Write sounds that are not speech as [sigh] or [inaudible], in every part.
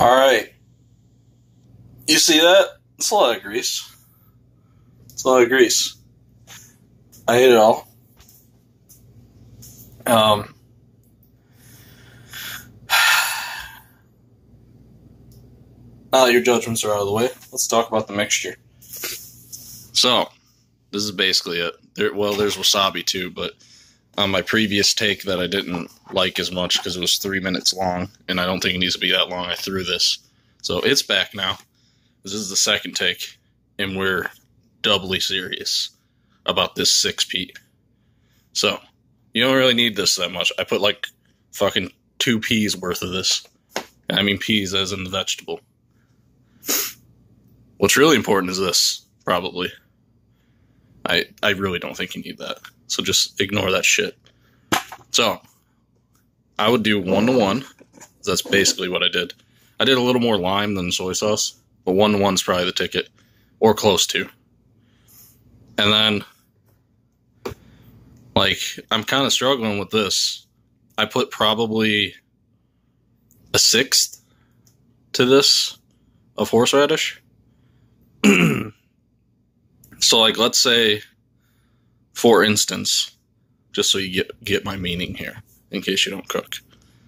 All right. You see that? It's a lot of grease. It's a lot of grease. I hate it all. Um. [sighs] Now that your judgments are out of the way, let's talk about the mixture. So, this is basically it. There, well, there's wasabi too, but on my previous take that I didn't like as much because it was three minutes long, and I don't think it needs to be that long, I threw this. So it's back now. This is the second take, and we're doubly serious about this six Pete. So, you don't really need this that much. I put like fucking two peas worth of this. I mean peas as in the vegetable. What's really important is this, probably. I I really don't think you need that. So just ignore that shit. So I would do one to one. That's basically what I did. I did a little more lime than soy sauce, but one to one's probably the ticket, or close to. And then, like, I'm kind of struggling with this. I put probably a sixth to this of horseradish. [clears throat] so, like, let's say, for instance, just so you get get my meaning here, in case you don't cook.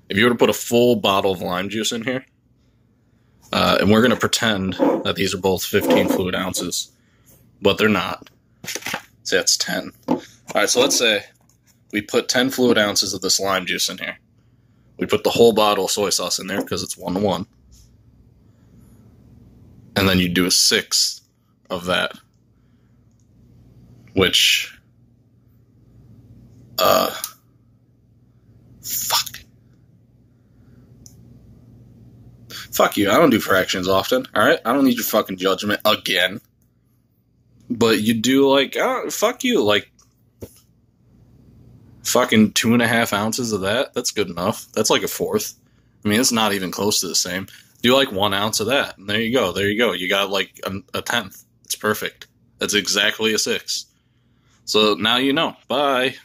If you were to put a full bottle of lime juice in here, uh, and we're going to pretend that these are both 15 fluid ounces, but they're not. So that's 10. All right, so let's say we put 10 fluid ounces of this lime juice in here. We put the whole bottle of soy sauce in there because it's one to one. And then you do a sixth of that, which, uh, fuck. Fuck you. I don't do fractions often. All right. I don't need your fucking judgment again. But you do like, oh, fuck you. Like, fucking two and a half ounces of that. That's good enough. That's like a fourth. I mean, it's not even close to the same. Do like one ounce of that. And there you go. There you go. You got like a, a tenth. It's perfect. That's exactly a six. So now you know. Bye.